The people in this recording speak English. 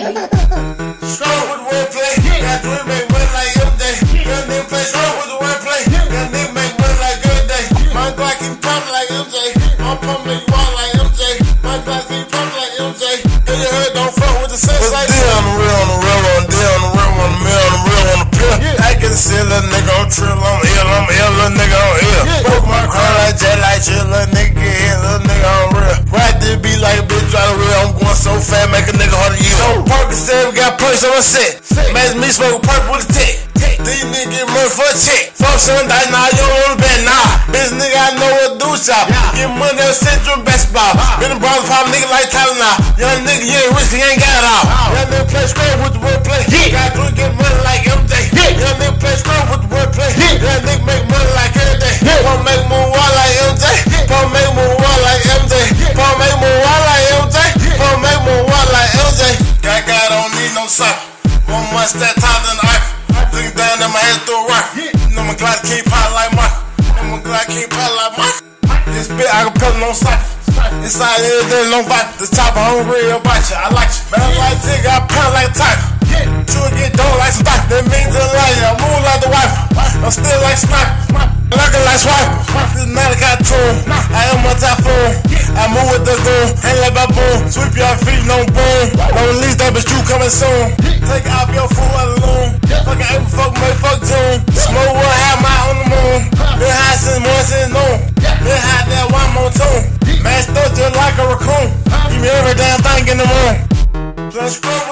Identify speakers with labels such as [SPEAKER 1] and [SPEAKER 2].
[SPEAKER 1] Strong with the wordplay. Got three make money like nigga play strong with the wordplay. Nigga make money like good day. My Glock keep popping like MJ. My pump make like MJ. My Glock keep popping like MJ. Cause you heard don't fuck with the sense like
[SPEAKER 2] deal on the real, on the real, on the deal, on the real, on the mill, on the real, on the pill. I can see a little nigga on trill, I'm ill, I'm ill, little nigga on ill. Broke my crown like jet like chill, little nigga get little nigga on real. Ride this beat like a bitch try to real, I'm going so fast, make a nigga hard to use. Said we got perks on my set. Imagine me smoking purple with a tick. These niggas get money for a check. Fuck some die, nah, you don't wanna bet, nah. Bitch nigga, I know what do, shop. Ah. Get money since you best ball. Been a bronze pop nigga like Tyler now. Young nigga, you ain't rich, you ain't got it all. Young nigga play square with the wordplay. Got to One that taller than iPhone. Looking down at my head through a rock. Know my Glock can't pop like mine. Know my Glock can't pop like mine. This bit I can put no sock. Inside here, there's no bite. The chopper hungry about you. I like you. Man, I like Tig, I pound like tiger. You get done like doc. That means a lie. I move like the wife. I'm still like sniper. Looking like swiper. This I got tune. I am a typhoon. I move with the goon. Hang like baboon. Sweep your feet, no boom. No release that bitch, you coming soon. Take off your fool alone. Fuck April, fuck May, fuck June. Smoke what have my on the moon. Been high since morning since noon. Been high that one more tune. Man, stuck just like a raccoon. Give me every damn thing in the room. With wordplay.